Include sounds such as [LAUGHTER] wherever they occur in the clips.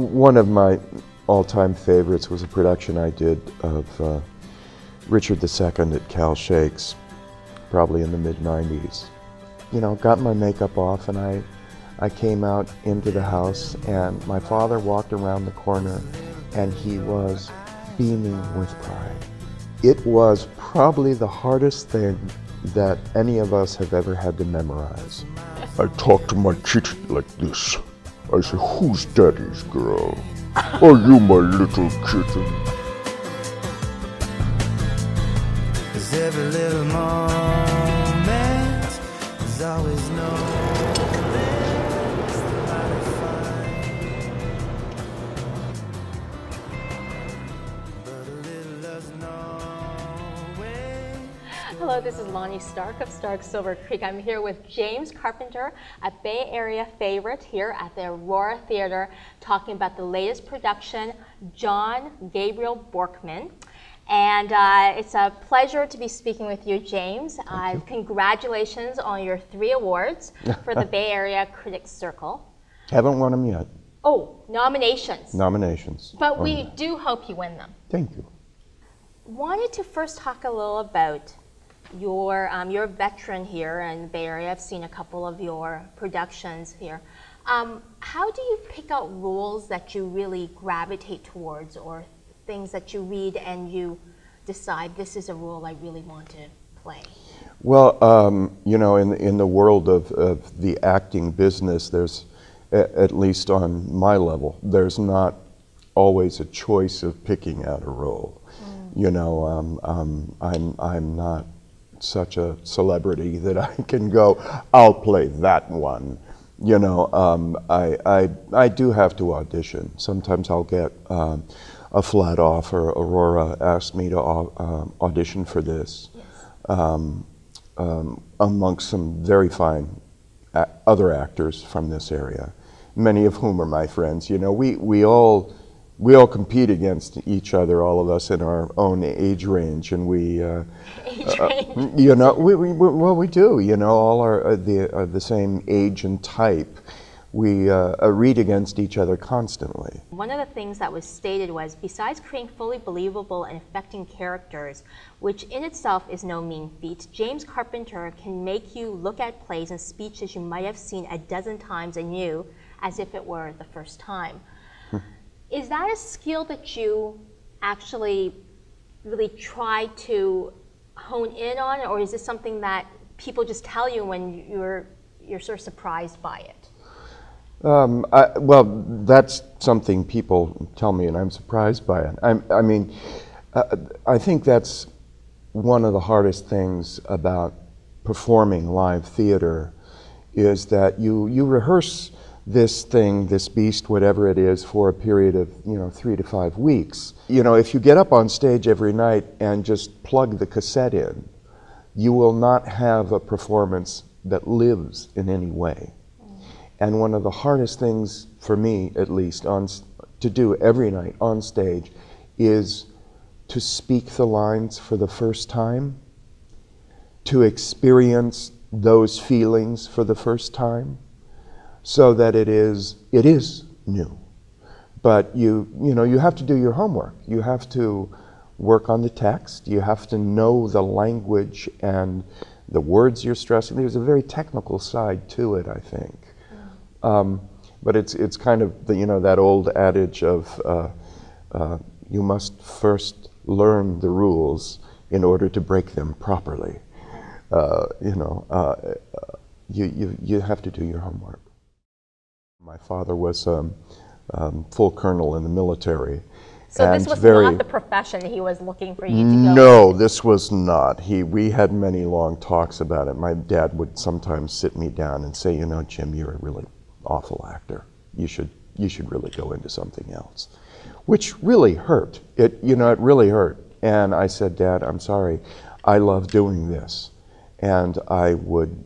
One of my all-time favorites was a production I did of uh, Richard II at Cal Shakes, probably in the mid-90s. You know, got my makeup off and I, I came out into the house and my father walked around the corner and he was beaming with pride. It was probably the hardest thing that any of us have ever had to memorize. I talk to my kitten like this. I say, who's daddy's girl? Are you my little kitten? Every little moment this is Loni Stark of Stark Silver Creek. I'm here with James Carpenter, a Bay Area favorite here at the Aurora Theater, talking about the latest production, John Gabriel Borkman. And uh, it's a pleasure to be speaking with you, James. Uh, you. Congratulations on your three awards for the [LAUGHS] Bay Area Critics Circle. Haven't won them yet. Oh, nominations. Nominations. But we do hope you win them. Thank you. Wanted to first talk a little about your um, you're a veteran here in the Bay Area. I've seen a couple of your productions here. Um, how do you pick out roles that you really gravitate towards, or things that you read and you decide this is a role I really want to play? Well, um, you know, in in the world of, of the acting business, there's at least on my level, there's not always a choice of picking out a role. You know, um, um, I'm I'm not such a celebrity that I can go, I'll play that one. You know, um, I, I I do have to audition. Sometimes I'll get um, a flat offer. Aurora asked me to um audition for this um, um, amongst some very fine other actors from this area, many of whom are my friends. You know, we, we all we all compete against each other, all of us in our own age range, and we, uh, [LAUGHS] Age range. you know, we, we, we well we do. You know, all are uh, the uh, the same age and type. We uh, uh, read against each other constantly. One of the things that was stated was besides creating fully believable and affecting characters, which in itself is no mean feat, James Carpenter can make you look at plays and speeches you might have seen a dozen times anew as if it were the first time. Is that a skill that you actually really try to hone in on, or is this something that people just tell you when you're you're sort of surprised by it? Um, I, well, that's something people tell me, and I'm surprised by it. I'm, I mean, uh, I think that's one of the hardest things about performing live theater is that you, you rehearse this thing, this beast, whatever it is, for a period of you know three to five weeks. You know, if you get up on stage every night and just plug the cassette in, you will not have a performance that lives in any way. And one of the hardest things for me, at least, on, to do every night on stage is to speak the lines for the first time, to experience those feelings for the first time, so that it is, it is new. But you, you know, you have to do your homework. You have to work on the text. You have to know the language and the words you're stressing. There's a very technical side to it, I think. Um, but it's it's kind of the, you know that old adage of uh, uh, you must first learn the rules in order to break them properly. Uh, you know, uh, uh, you, you you have to do your homework. My father was um, um, full colonel in the military. So this was very, not the profession he was looking for you to go. no, this was not. He, we had many long talks about it. My dad would sometimes sit me down and say, "You know, Jim, you're a really awful actor. You should, you should really go into something else," which really hurt. It, you know, it really hurt. And I said, "Dad, I'm sorry. I love doing this, and I would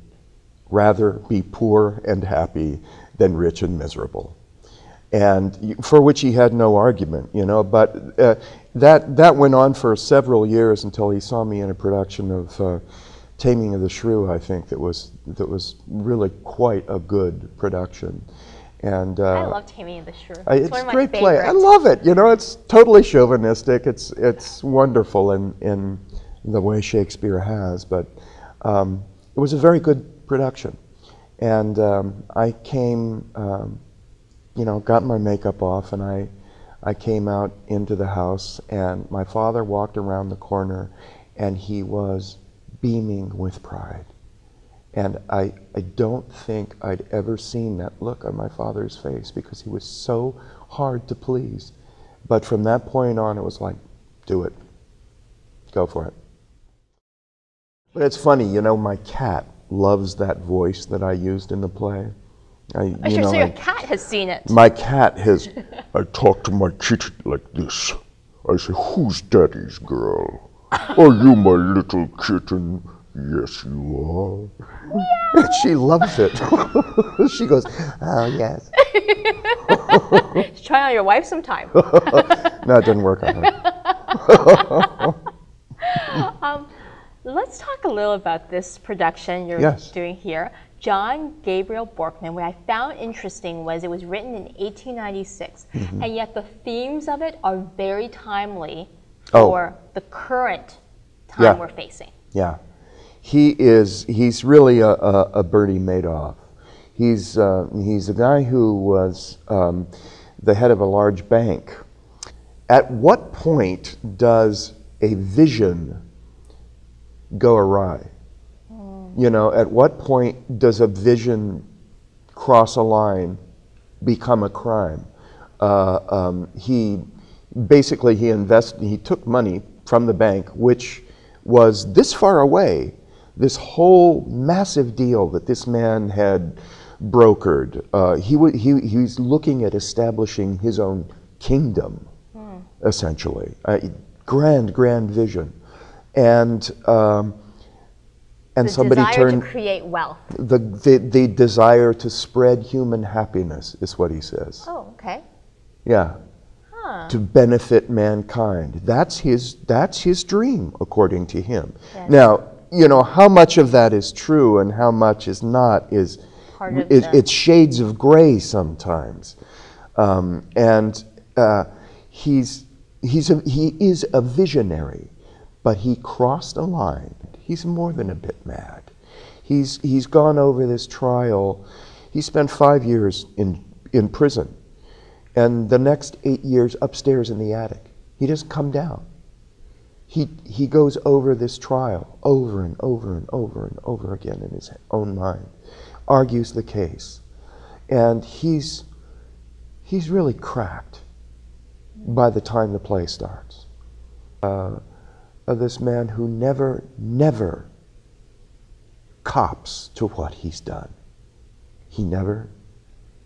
rather be poor and happy than rich and miserable." and for which he had no argument, you know. But uh, that that went on for several years until he saw me in a production of uh, Taming of the Shrew, I think that was that was really quite a good production, And uh, I love Taming of the Shrew. I- It's, it's one of a great play. I love it. You know, it's totally chauvinistic. It's it's wonderful in in the way Shakespeare has, but um, it was a very good production. And um, I came, um, you know, got my makeup off, and I I came out into the house, and my father walked around the corner, and he was beaming with pride. And I, I don't think I'd ever seen that look on my father's face because he was so hard to please. But from that point on, it was like, do it. Go for it. But it's funny, you know, my cat loves that voice that I used in the play. I, Oh, you sure, know, so your I- cat has seen it. my cat has, I talk to my kitten like this. I say, Who's daddy's girl? Are you my little kitten? Yes, you are. Yeah. she loves it. [LAUGHS] she goes, oh, yes. [LAUGHS] Try on your wife sometime. [LAUGHS] No, it didn't work on her. Let's talk a little about this production you're Yes. doing here. John Gabriel Borkman, what I found interesting was it was written in 1896, Mm-hmm. and yet the themes of it are very timely Oh. for the current time Yeah. we're facing. Yeah, he is. He's really a, a, a Bernie Madoff. He's uh, he's a guy who was um, the head of a large bank. At what point does a vision go awry? You know, at what point does a vision cross a line, become a crime? Uh, um, he basically he invested. He took money from the bank, which was this far away. This whole massive deal that this man had brokered. Uh, he, wa he he was looking at establishing his own kingdom, essentially. A grand, grand vision, and. Um, and The somebody desire turned to create wealth. the, the the desire to spread human happiness is what he says. Oh, okay. Yeah. Huh. To benefit mankind. That's his that's his dream, according to him. Yes. Now, you know, how much of that is true and how much is not is Part of it, it's shades of gray sometimes. Um, and uh, he's he's a, he is a visionary, but he crossed a line. He's more than a bit mad. He's he's gone over this trial. He spent five years in in prison, and the next eight years upstairs in the attic. He doesn't come down. He he goes over this trial over and over and over and over again in his own mind, argues the case, and he's he's really cracked by the time the play starts. Uh, of this man who never, never cops to what he's done. He never,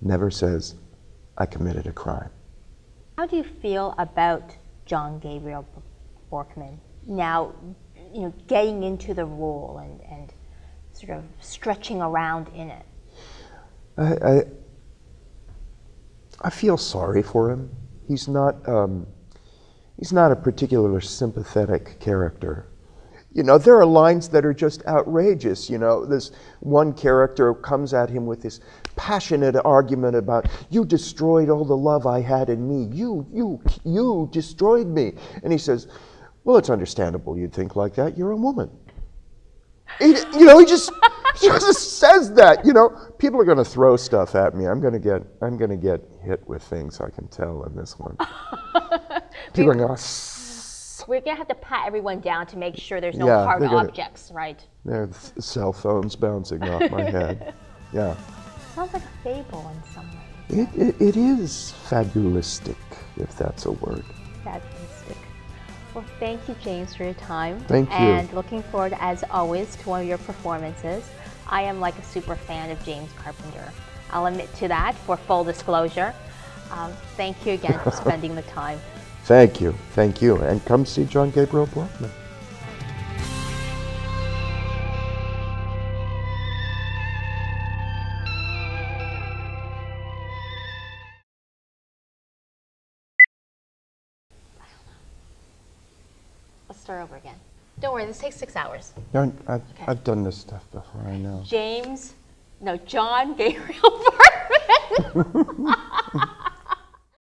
never says, I committed a crime. How do you feel about John Gabriel Borkman now, you know, getting into the role and, and sort of stretching around in it? I, I, I feel sorry for him. He's not, um, he's not a particularly sympathetic character. You know, there are lines that are just outrageous. You know, this one character comes at him with this passionate argument about, you destroyed all the love I had in me. You, you, you destroyed me. And he says, well, it's understandable you'd think like that. You're a woman. You know, he just, he just says that. You know, people are going to throw stuff at me. I'm going to get, I'm going to get hit with things. I can tell in this one. [LAUGHS] people are going to. We're gonna have to pat everyone down to make sure there's no Yeah, hard they're gonna- objects, right? There are th- cell phones bouncing off my head. [LAUGHS] Yeah, Sounds like a fable in some way. it, it, it is fabulistic, if that's a word. Fabulistic. Well, thank you, James, for your time. Thank you. And looking forward, as always, to one of your performances. I am like a super fan of James Carpenter. I'll admit to that for full disclosure. Um, thank you again for [LAUGHS] spending the time. Thank you, thank you, and come see John Gabriel Borkman. Let's start over again. Don't worry, this takes six hours. I've, I've, I've done this stuff before, I know. James, no, John Gabriel [LAUGHS] Bartman. [LAUGHS]